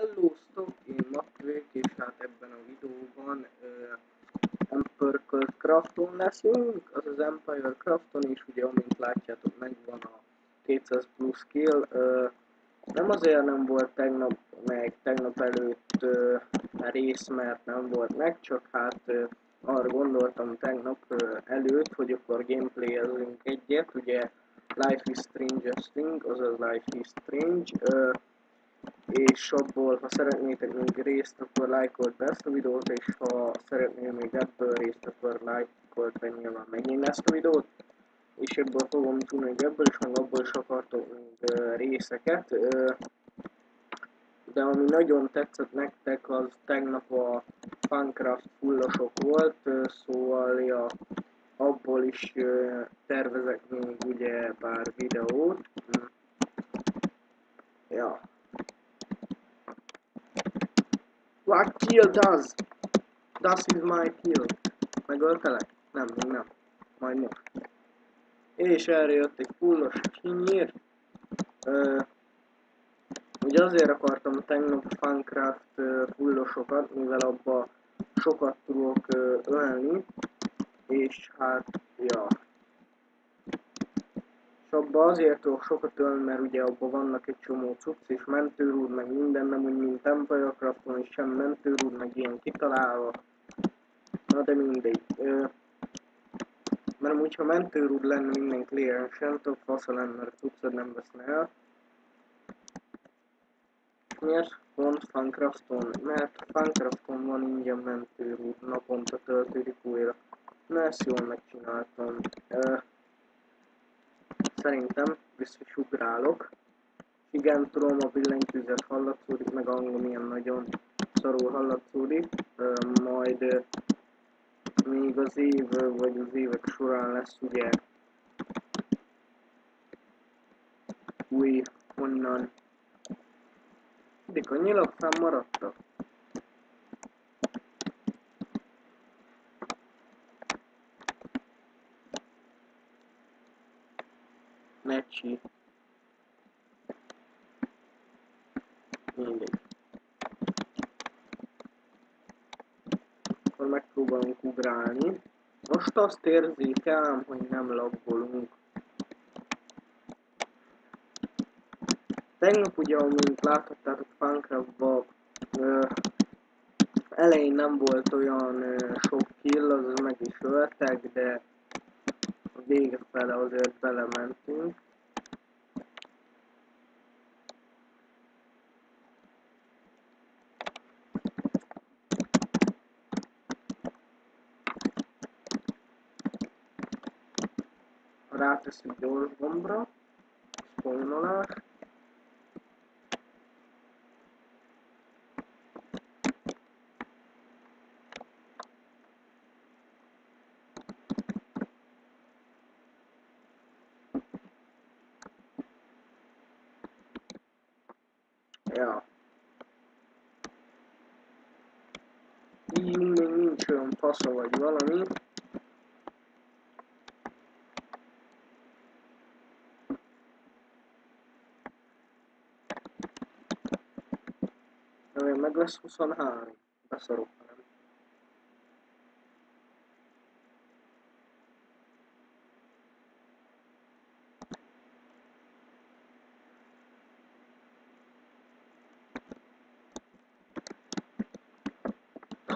Hellóztok, én Matvég, és hát ebben a videóban uh, Emperor Crafton leszünk, az az Empire Crafton, és ugye amint látjátok megvan a 200 plusz kill. Uh, nem azért nem volt tegnap, meg tegnap előtt uh, rész, mert nem volt meg, csak hát uh, arra gondoltam tegnap uh, előtt, hogy akkor gameplayezünk egyet, ugye Life is Strangest Thing, azaz Life is Strange. Uh, és abból, ha szeretnétek még részt, akkor lájkolt be ezt a videót, és ha szeretnél még ebből részt, akkor lájkolt be nyilván megint ezt a videót, és ebből fogom tudni hogy ebből is, meg abból is akartok még részeket. De ami nagyon tetszett nektek, az tegnap a Funcraft fullosok volt, szóval ja, abból is tervezek még ugye pár videót. Hm. Ja. What kill does? Das is my kill. Megöltelek? Nem, még nem. Majd most. És erre jött egy fullos csinyír. ugye azért akartam tegnap Funcraft fullosokat, mivel abba sokat tudok ölni. És hát, ja, és abban azért tudok sokat ölni, mert ugye abban vannak egy csomó cucc és mentőrúd, meg minden, nem úgy, mint Empire Crafton, és sem mentőrúd, meg ilyen kitalálva. Na de mindegy. Ö, mert amúgy, ha mentőrúd lenne minden clearance-en, több fasza lenne, mert cuccod nem veszne el. Miért pont Funcrafton? Mert Funcrafton van ingyen mentőrúd, naponta töltődik újra. Na ezt jól megcsináltam. Ö, Szerintem biztos ugrálok. Igen, tudom, a billentyűzet hallatszódik, meg angol milyen nagyon szarul hallatszódik. Majd még az év, vagy az évek során lesz ugye új honnan. Eddig a nyilak fenn maradtak. Mecsi. Mindegy. Akkor megpróbálunk ugrálni. Most azt érzékelem, hogy nem laggolunk. Tegnap ugye, amint láthattátok Minecraftba, elején nem volt olyan sok kill, az meg is öltek, de diga para usar el parlamento. Praten ze door Gombra, Spoonola. Spawnolás. Ja. Így még nincs olyan fasza vagy valami. Olyan meg lesz 23. Beszarok.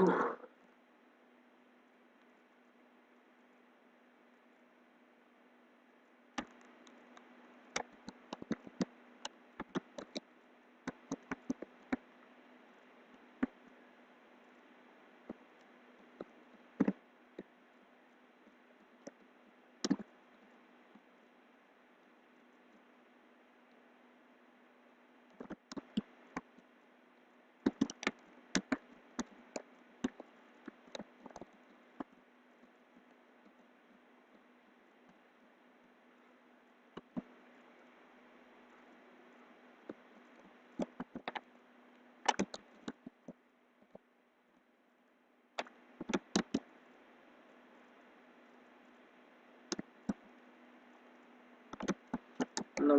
Na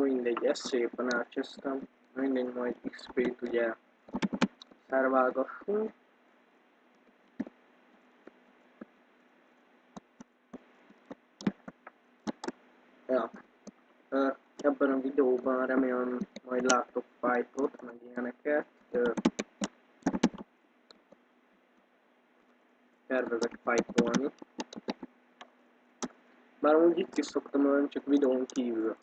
mindegy, ezt szépen elcsesztem. Mindegy, majd XP-t ugye elvágassunk. Ja. Ebben a videóban remélem majd láttok fightot, meg ilyeneket. Tervezek fightolni. Már úgy itt is szoktam ölni, csak videón kívül.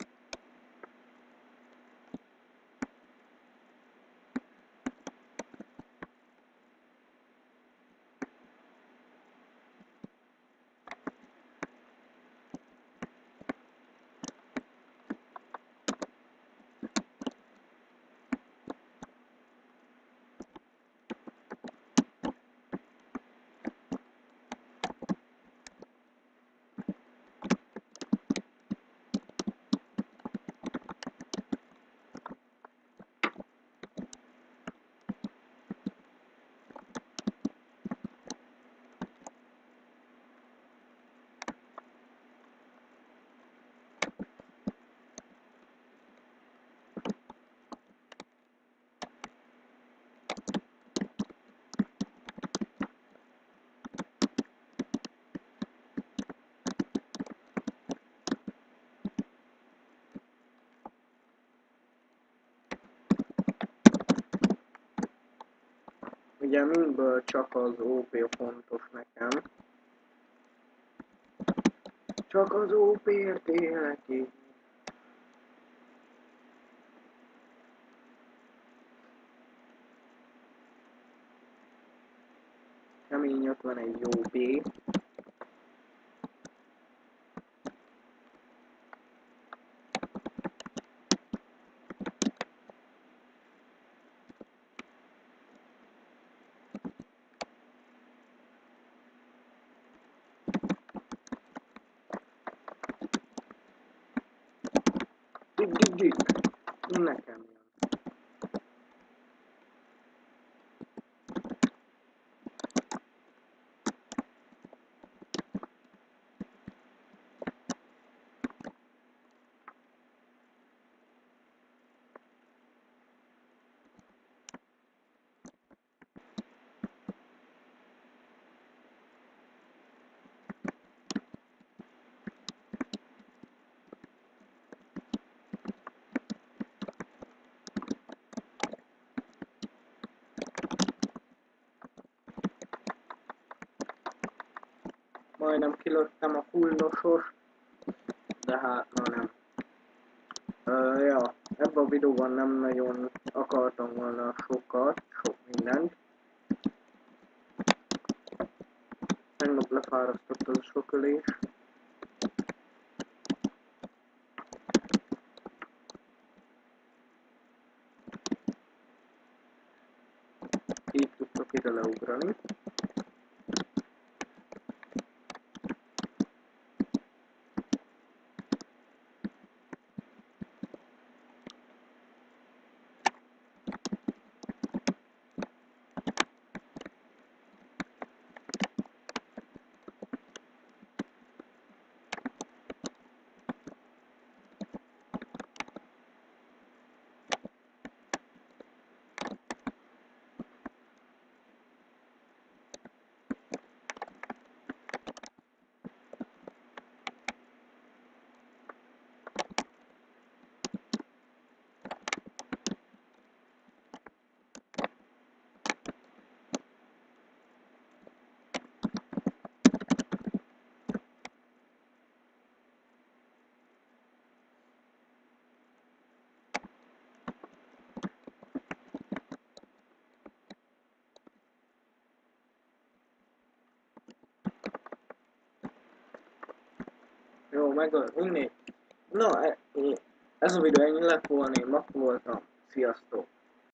Ugye mindből csak az OP fontos nekem. Csak az OP-ért élek így. Kemény 51 jó B. дик дик. На камеру. Majdnem kilőttem a fullosos, de hát na nem. Uh, ja, ebben a videóban nem nagyon akartam volna sokat, sok mindent. Tegnap lefárasztott az a sok ölés. Jó, meg mindig. Na, e, ez a videó ennyi lett volna, én Mak voltam. Sziasztok!